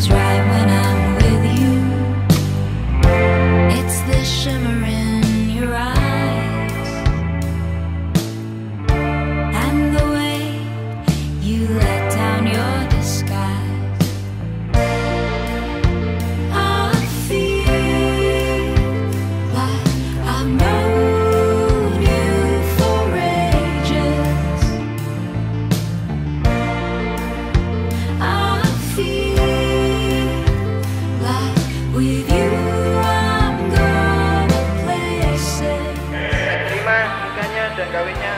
things right. Dan kawinnya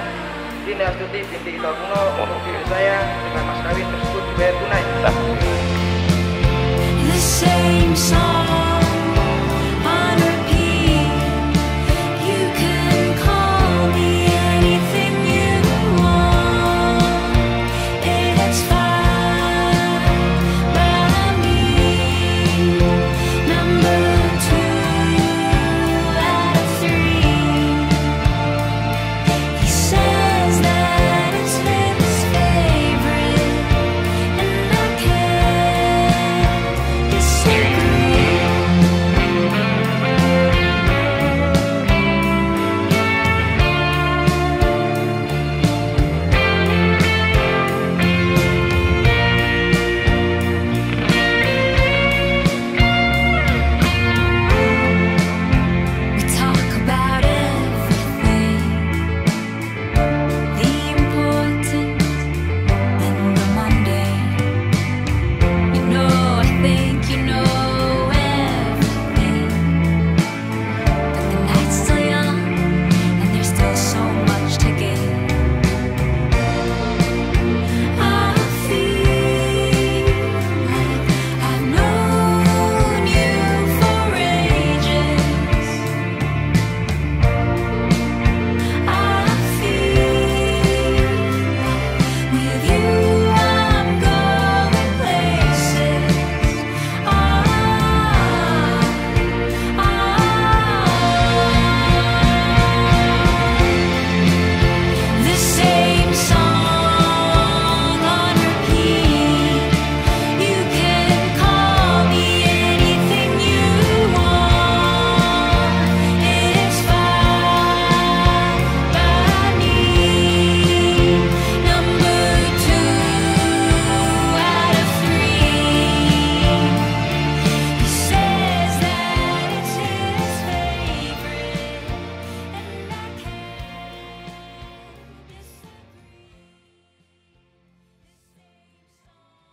Dinda Astuti binti Ito Kuno untuk diri saya dengan mas kawin tersebut dibayar tunai. The same song